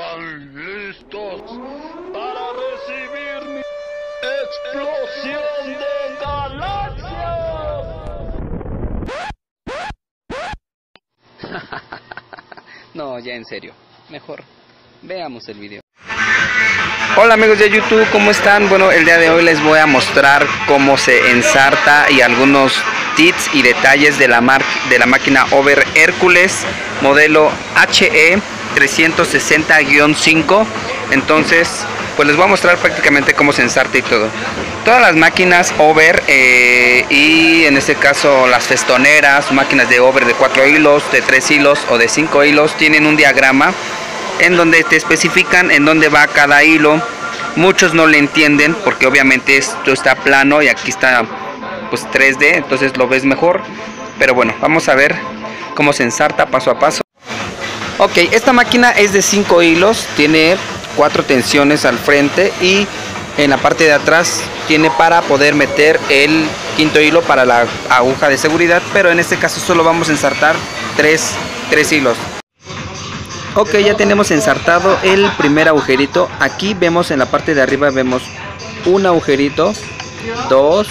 ¿Están listos para recibir mi explosión de galaxias? no, ya en serio. Mejor veamos el video. Hola amigos de YouTube, ¿cómo están? Bueno, el día de hoy les voy a mostrar cómo se ensarta y algunos tips y detalles de la, de la máquina Over Hércules modelo HE 360-5 entonces pues les voy a mostrar prácticamente cómo se ensarta y todo. Todas las máquinas over eh, y en este caso las festoneras máquinas de over de 4 hilos de 3 hilos o de 5 hilos tienen un diagrama en donde te especifican en dónde va cada hilo. Muchos no le entienden porque obviamente esto está plano y aquí está pues 3D entonces lo ves mejor. Pero bueno vamos a ver cómo se ensarta paso a paso Ok, esta máquina es de 5 hilos, tiene 4 tensiones al frente y en la parte de atrás tiene para poder meter el quinto hilo para la aguja de seguridad, pero en este caso solo vamos a ensartar 3, 3 hilos. Ok, ya tenemos ensartado el primer agujerito. Aquí vemos en la parte de arriba vemos un agujerito, 2,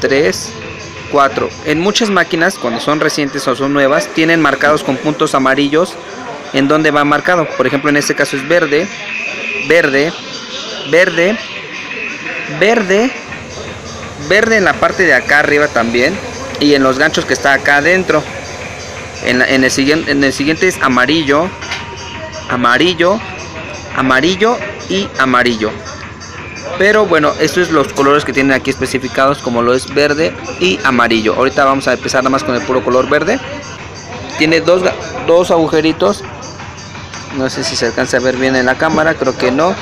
3, 4. En muchas máquinas, cuando son recientes o son nuevas, tienen marcados con puntos amarillos en donde va marcado. Por ejemplo, en este caso es verde, verde, verde, verde, verde en la parte de acá arriba también y en los ganchos que está acá adentro. En, el, siguiente, en el siguiente es amarillo, amarillo, amarillo y amarillo. Pero bueno, estos es los colores que tienen aquí especificados como lo es verde y amarillo. Ahorita vamos a empezar nada más con el puro color verde. Tiene dos, dos agujeritos no sé si se alcanza a ver bien en la cámara creo que no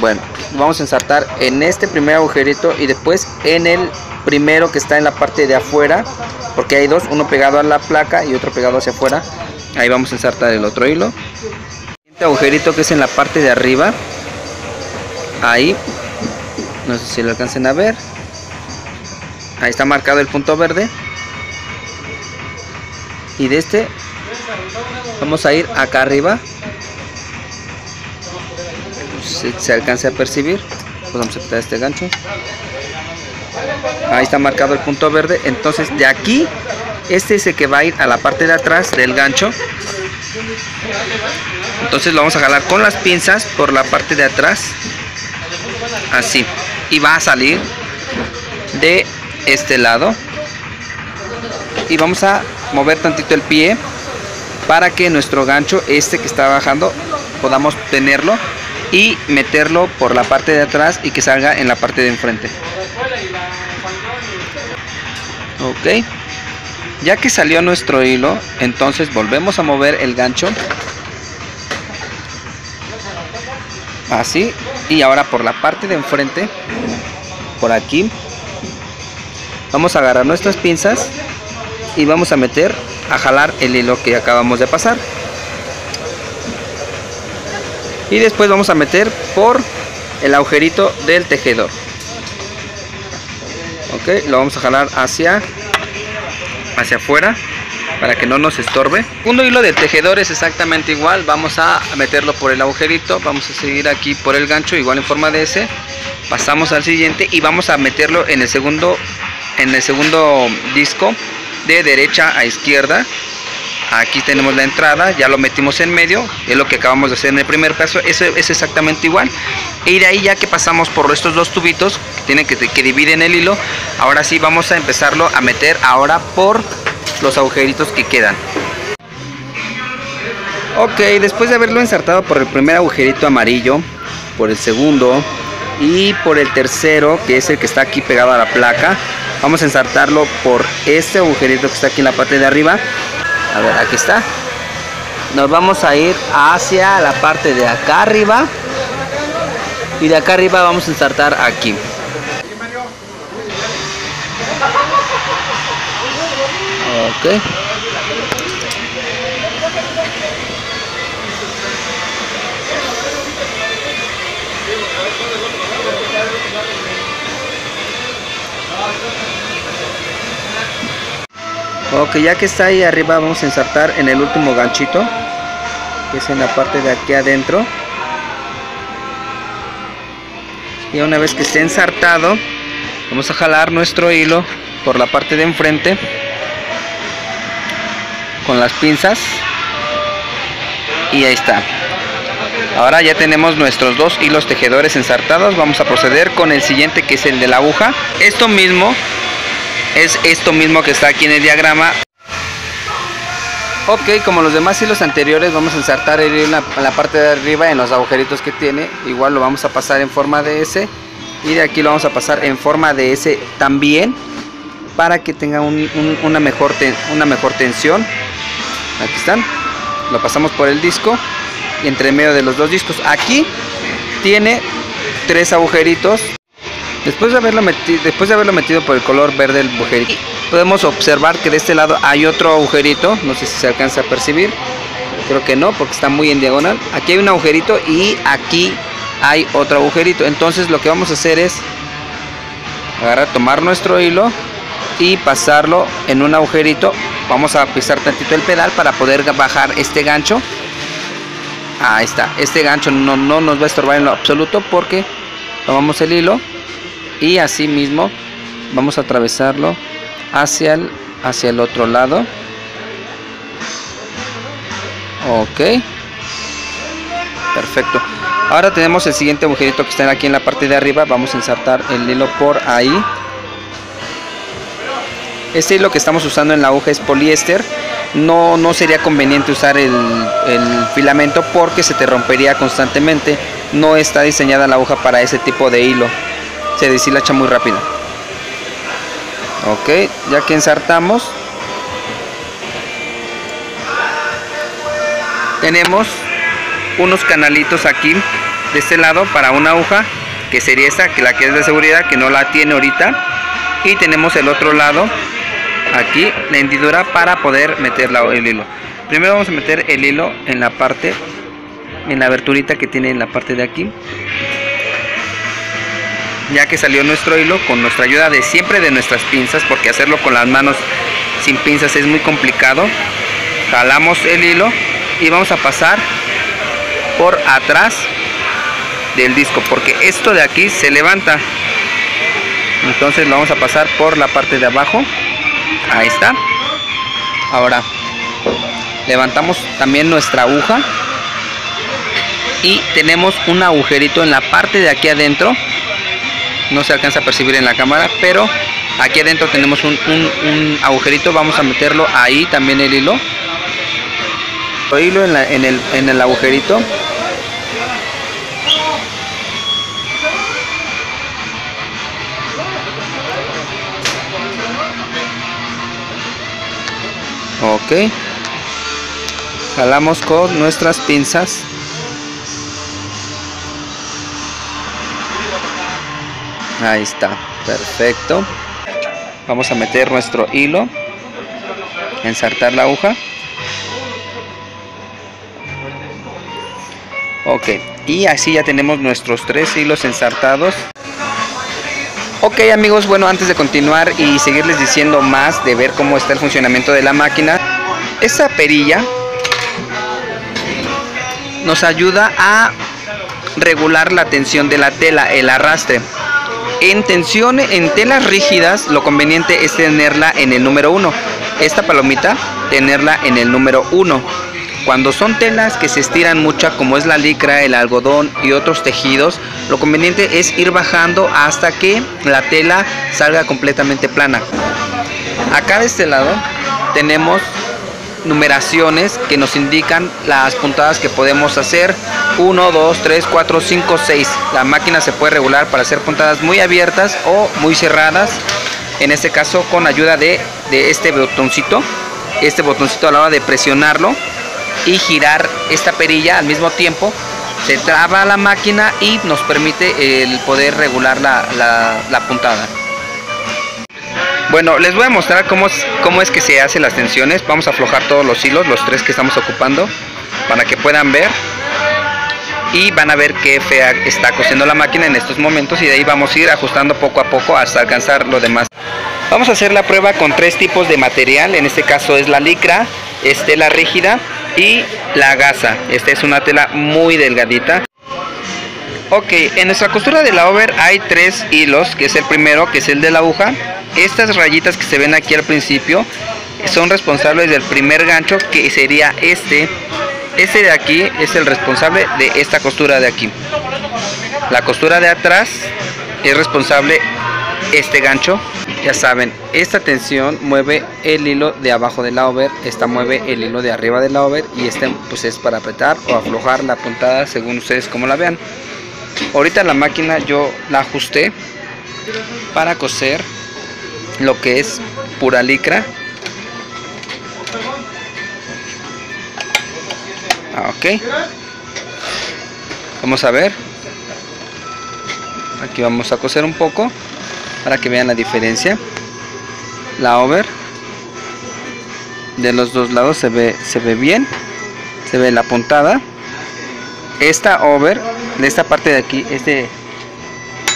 bueno vamos a ensartar en este primer agujerito y después en el primero que está en la parte de afuera porque hay dos uno pegado a la placa y otro pegado hacia afuera ahí vamos a ensartar el otro hilo este agujerito que es en la parte de arriba ahí. No sé si lo alcancen a ver. Ahí está marcado el punto verde. Y de este vamos a ir acá arriba. Si se alcance a percibir pues vamos a quitar este gancho. Ahí está marcado el punto verde. Entonces de aquí este es el que va a ir a la parte de atrás del gancho. Entonces lo vamos a jalar con las pinzas por la parte de atrás así. Y va a salir de este lado. Y vamos a mover tantito el pie para que nuestro gancho este que está bajando podamos tenerlo y meterlo por la parte de atrás y que salga en la parte de enfrente. Ok. Ya que salió nuestro hilo entonces volvemos a mover el gancho así y ahora por la parte de enfrente por aquí vamos a agarrar nuestras pinzas y vamos a meter a jalar el hilo que acabamos de pasar. Y después vamos a meter por el agujerito del tejedor. Ok lo vamos a jalar hacia hacia afuera para que no nos estorbe. Segundo hilo del tejedor es exactamente igual. Vamos a meterlo por el agujerito. Vamos a seguir aquí por el gancho igual en forma de S. Pasamos al siguiente y vamos a meterlo en el segundo en el segundo disco de derecha a izquierda. Aquí tenemos la entrada ya lo metimos en medio es lo que acabamos de hacer en el primer paso eso es exactamente igual. Y de ahí ya que pasamos por estos dos tubitos que tienen que, que dividen el hilo ahora sí vamos a empezarlo a meter ahora por los agujeritos que quedan. Ok después de haberlo ensartado por el primer agujerito amarillo por el segundo y por el tercero que es el que está aquí pegado a la placa vamos a ensartarlo por este agujerito que está aquí en la parte de arriba. A ver aquí está. Nos vamos a ir hacia la parte de acá arriba. Y de acá arriba vamos a ensartar aquí ok Ok, ya que está ahí arriba vamos a ensartar en el último ganchito. que es en la parte de aquí adentro y una vez que esté ensartado vamos a jalar nuestro hilo por la parte de enfrente con las pinzas. Y ahí está. Ahora ya tenemos nuestros dos hilos tejedores ensartados. Vamos a proceder con el siguiente que es el de la aguja. Esto mismo es esto mismo que está aquí en el diagrama. Ok como los demás hilos anteriores vamos a ensartar el hilo en la, parte de arriba en los agujeritos que tiene. Igual lo vamos a pasar en forma de S. Y de aquí lo vamos a pasar en forma de S también para que tenga un- un- una, mejor una mejor tensión. Aquí están. Lo pasamos por el disco y entre medio de los dos discos. Aquí tiene tres agujeritos. Después de haberlo metido después de haberlo metido por el color verde el agujerito podemos observar que de este lado hay otro agujerito. No sé si se alcanza a percibir. Creo que no porque está muy en diagonal. Aquí hay un agujerito y aquí hay otro agujerito. Entonces lo que vamos a hacer es agarrar tomar nuestro hilo y pasarlo en un agujerito. Vamos a pisar tantito el pedal para poder bajar este gancho. Ahí está este gancho no, no nos va a estorbar en lo absoluto porque tomamos el hilo y así mismo vamos a atravesarlo hacia el, hacia el otro lado. Ok. Perfecto. Ahora tenemos el siguiente agujerito que está aquí en la parte de arriba. Vamos a insertar el hilo por ahí este hilo que estamos usando en la aguja es poliéster. No, no sería conveniente usar el, filamento porque se te rompería constantemente. No está diseñada la aguja para ese tipo de hilo. Se deshilacha muy rápido. Ok, ya que ensartamos. Tenemos unos canalitos aquí de este lado para una aguja que sería esta, que la que es de seguridad, que no la tiene ahorita. Y tenemos el otro lado aquí la hendidura para poder meter la- el hilo. Primero vamos a meter el hilo en la parte en la aberturita que tiene en la parte de aquí. Ya que salió nuestro hilo con nuestra ayuda de siempre de nuestras pinzas porque hacerlo con las manos sin pinzas es muy complicado jalamos el hilo y vamos a pasar por atrás del disco porque esto de aquí se levanta. Entonces lo vamos a pasar por la parte de abajo ahí está. Ahora levantamos también nuestra aguja. Y tenemos un agujerito en la parte de aquí adentro. No se alcanza a percibir en la cámara pero aquí adentro tenemos un, agujerito. Vamos a meterlo ahí también el hilo. El hilo en el agujerito ok. Jalamos con nuestras pinzas. Ahí está perfecto. Vamos a meter nuestro hilo ensartar la aguja. Ok y así ya tenemos nuestros tres hilos ensartados. Ok amigos, bueno antes de continuar y seguirles diciendo más de ver cómo está el funcionamiento de la máquina, esta perilla nos ayuda a regular la tensión de la tela, el arrastre. En tensión, en telas rígidas, lo conveniente es tenerla en el número 1. Esta palomita, tenerla en el número 1. Cuando son telas que se estiran mucho, como es la licra, el algodón y otros tejidos, lo conveniente es ir bajando hasta que la tela salga completamente plana. Acá de este lado tenemos numeraciones que nos indican las puntadas que podemos hacer. 1 2 3 4 5 6 la máquina se puede regular para hacer puntadas muy abiertas o muy cerradas en este caso con ayuda de, de este botoncito. Este botoncito a la hora de presionarlo y girar esta perilla al mismo tiempo. Se traba la máquina y nos permite el poder regular la, la- la puntada bueno, les voy a mostrar cómo es, cómo es que se hacen las tensiones. Vamos a aflojar todos los hilos, los tres que estamos ocupando, para que puedan ver. Y van a ver qué fea está cosiendo la máquina en estos momentos y de ahí vamos a ir ajustando poco a poco hasta alcanzar lo demás. Vamos a hacer la prueba con tres tipos de material, en este caso es la licra, es tela rígida y la gasa. Esta es una tela muy delgadita. Ok, en nuestra costura de la over hay tres hilos, que es el primero, que es el de la aguja. Estas rayitas que se ven aquí al principio son responsables del primer gancho, que sería este. Este de aquí es el responsable de esta costura de aquí. La costura de atrás es responsable este gancho. Ya saben, esta tensión mueve el hilo de abajo de la over, esta mueve el hilo de arriba de la over y este pues es para apretar o aflojar la puntada según ustedes como la vean. Ahorita la máquina yo la ajusté para coser lo que es pura licra. Ah, ok. Vamos a ver. Aquí vamos a coser un poco para que vean la diferencia. La over de los dos lados se ve se ve bien. Se ve la puntada. Esta over de esta parte de aquí, este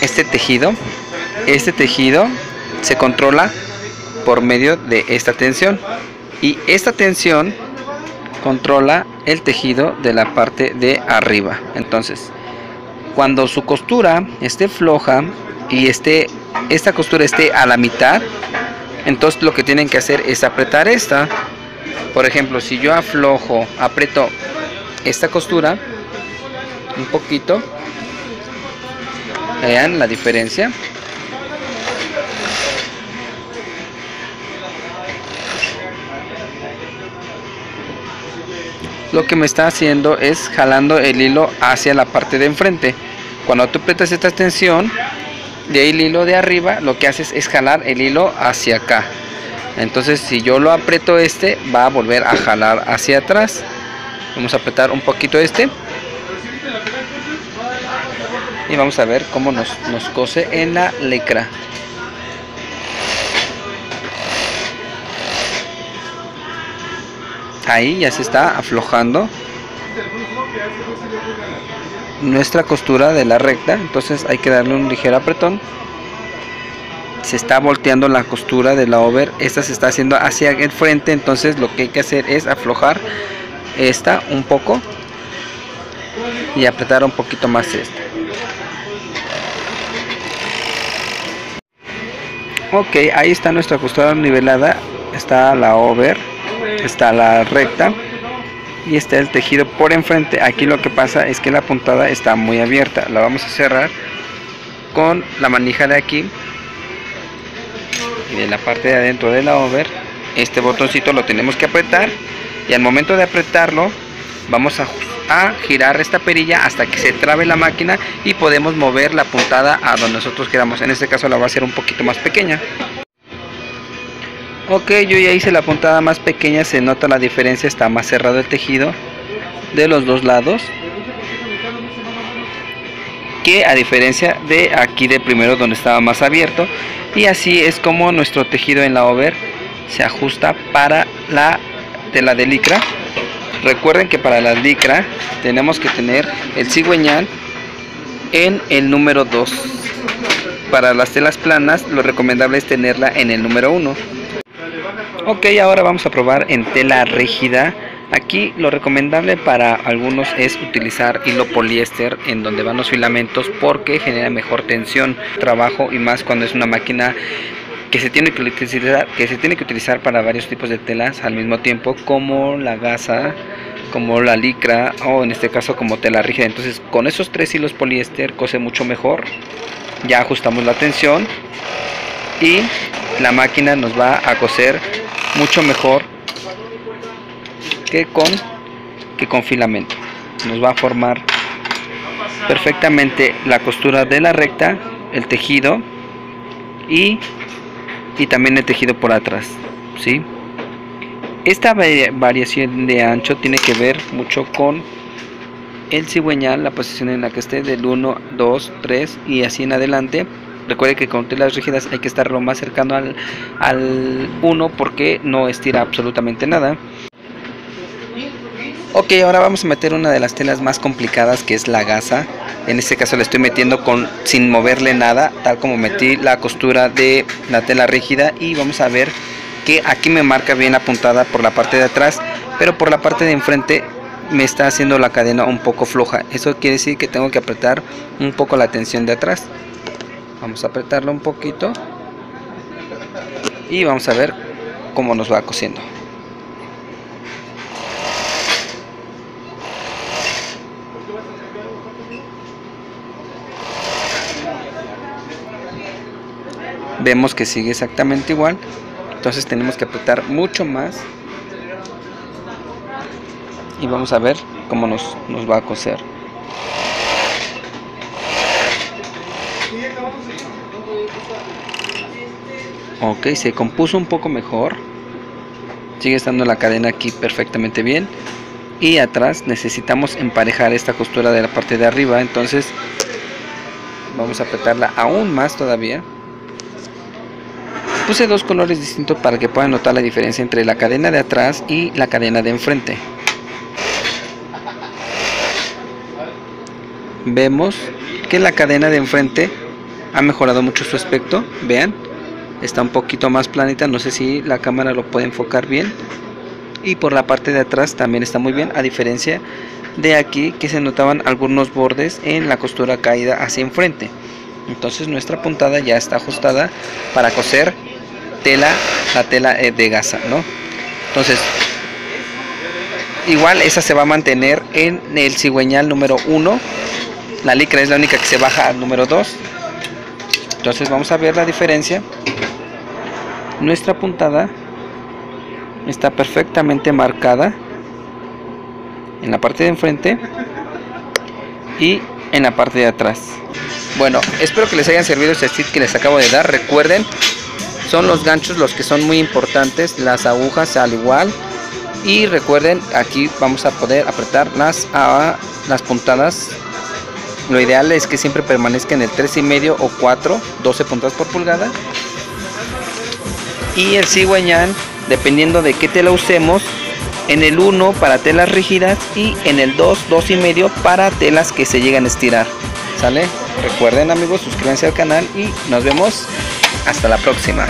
este tejido, este tejido se controla por medio de esta tensión. Y esta tensión controla el tejido de la parte de arriba. Entonces cuando su costura esté floja y esté esta costura esté a la mitad entonces lo que tienen que hacer es apretar esta. Por ejemplo si yo aflojo aprieto esta costura un poquito. Vean la diferencia. Lo que me está haciendo es jalando el hilo hacia la parte de enfrente. Cuando tú aprietas esta tensión de ahí el hilo de arriba lo que haces es jalar el hilo hacia acá. Entonces si yo lo aprieto este va a volver a jalar hacia atrás. Vamos a apretar un poquito este y vamos a ver cómo nos, nos cose en la lecra. Ahí ya se está aflojando nuestra costura de la recta entonces hay que darle un ligero apretón. Se está volteando la costura de la over esta se está haciendo hacia el frente entonces lo que hay que hacer es aflojar esta un poco y apretar un poquito más esta ok ahí está nuestra costura nivelada. Está la over está la recta y está el tejido por enfrente. Aquí lo que pasa es que la puntada está muy abierta. La vamos a cerrar con la manija de aquí y de la parte de adentro de la over. Este botoncito lo tenemos que apretar y al momento de apretarlo vamos a, a girar esta perilla hasta que se trabe la máquina y podemos mover la puntada a donde nosotros queramos. En este caso la va a hacer un poquito más pequeña. Ok yo ya hice la puntada más pequeña se nota la diferencia está más cerrado el tejido de los dos lados que a diferencia de aquí de primero donde estaba más abierto y así es como nuestro tejido en la over se ajusta para la tela de licra recuerden que para la licra tenemos que tener el cigüeñal en el número 2 para las telas planas lo recomendable es tenerla en el número 1 Ok, ahora vamos a probar en tela rígida. Aquí lo recomendable para algunos es utilizar hilo poliéster en donde van los filamentos porque genera mejor tensión, trabajo y más cuando es una máquina que se tiene que utilizar, que se tiene que utilizar para varios tipos de telas al mismo tiempo como la gasa, como la licra o en este caso como tela rígida. Entonces con esos tres hilos poliéster cose mucho mejor. Ya ajustamos la tensión y la máquina nos va a coser mucho mejor que con que con filamento nos va a formar perfectamente la costura de la recta el tejido y, y también el tejido por atrás ¿sí? esta variación de ancho tiene que ver mucho con el cigüeñal la posición en la que esté del 1 2 3 y así en adelante Recuerde que con telas rígidas hay que estar lo más cercano al, al 1 porque no estira absolutamente nada. Ok, ahora vamos a meter una de las telas más complicadas que es la gasa. En este caso la estoy metiendo con sin moverle nada, tal como metí la costura de la tela rígida y vamos a ver que aquí me marca bien apuntada por la parte de atrás, pero por la parte de enfrente me está haciendo la cadena un poco floja. Eso quiere decir que tengo que apretar un poco la tensión de atrás. Vamos a apretarlo un poquito y vamos a ver cómo nos va cosiendo. Vemos que sigue exactamente igual, entonces tenemos que apretar mucho más y vamos a ver cómo nos, nos va a coser. Ok, se compuso un poco mejor. Sigue estando la cadena aquí perfectamente bien. Y atrás necesitamos emparejar esta costura de la parte de arriba. Entonces vamos a apretarla aún más todavía. Puse dos colores distintos para que puedan notar la diferencia entre la cadena de atrás y la cadena de enfrente. Vemos que la cadena de enfrente ha mejorado mucho su aspecto. Vean, está un poquito más planita no sé si la cámara lo puede enfocar bien y por la parte de atrás también está muy bien a diferencia de aquí que se notaban algunos bordes en la costura caída hacia enfrente entonces nuestra puntada ya está ajustada para coser tela la tela de gasa no entonces igual esa se va a mantener en el cigüeñal número 1 la licra es la única que se baja al número 2 entonces vamos a ver la diferencia. Nuestra puntada está perfectamente marcada en la parte de enfrente y en la parte de atrás. Bueno espero que les hayan servido este tip que les acabo de dar. Recuerden son los ganchos los que son muy importantes las agujas al igual. Y recuerden aquí vamos a poder apretar las, las puntadas. Lo ideal es que siempre permanezca en el 3 y medio o 4 12 puntadas por pulgada. Y el cigüeñal dependiendo de qué tela usemos en el 1 para telas rígidas y en el 2 2 y medio para telas que se llegan a estirar. Sale recuerden amigos suscríbanse al canal y nos vemos hasta la próxima